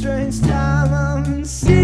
strange time I'm seeing.